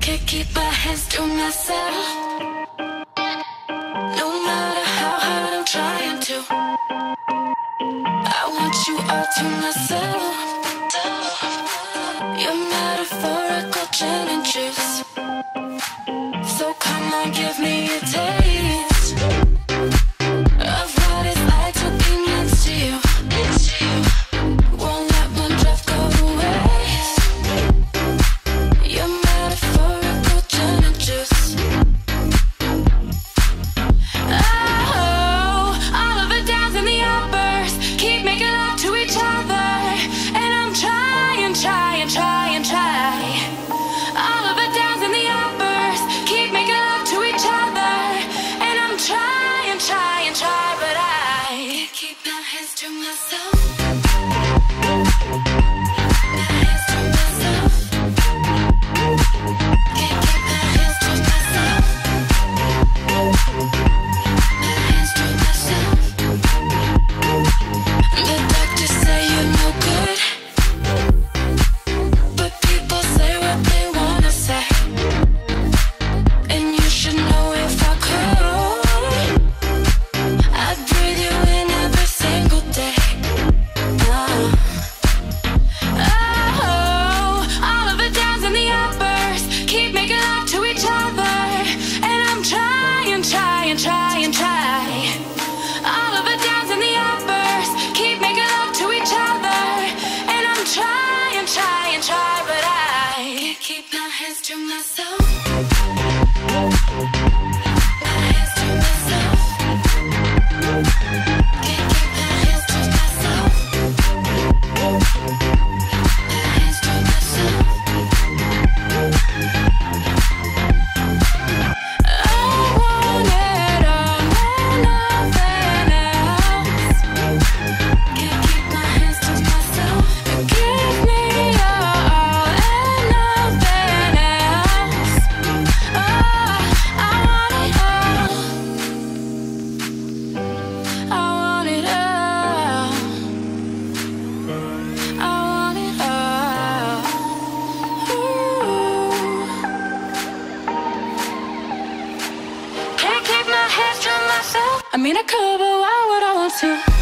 Can't keep my hands to myself. No matter how hard I'm trying to, I want you all to myself. You're metaphorical gin and juice. So come on, give me a taste. keep my hands to myself. keep my hands to myself. I mean, I could, but why would I want to?